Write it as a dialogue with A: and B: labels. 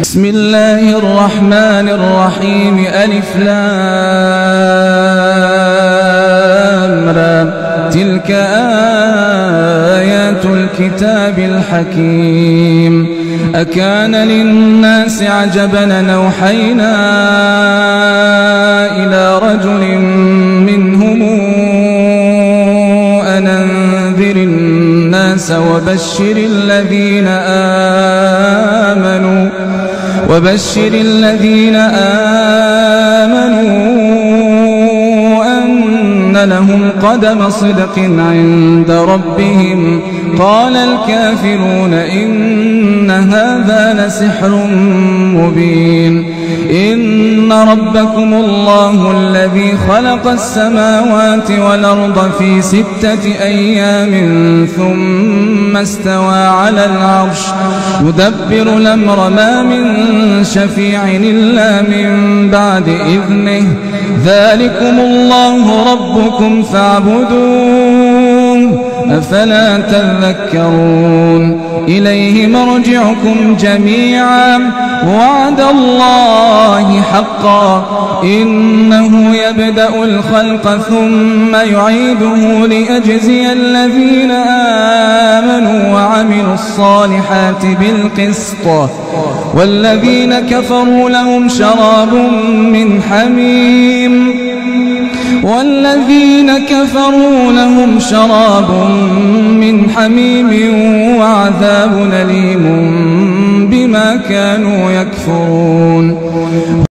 A: بسم الله الرحمن الرحيم. ألف لام تلك آيات الكتاب الحكيم. أكان للناس عجبا نوحينا إلى رجل الناس وبشر الذين آمنوا وبشر الذين آمنوا أن لهم قدم صدق عند ربهم. قال الكافرون إن هذا لسحر مبين. إن ربكم الله الذي خلق السماوات والأرض في ستة أيام ثم استوى على العرش يدبر الأمر ما من شفيع إلا من بعد إذنه ذلكم الله ربكم فاعبدوه أفلا تذكرون إليه مرجعكم جميعا وعد الله حقا إنه يبدأ الخلق ثم يعيده ليجزي الذين آمنوا وعملوا الصالحات بالقسط. والذين كفروا لهم شراب من حميم. والذين كفروا لهم شراب من حميم وعذاب أليم بما كانوا يكفرون.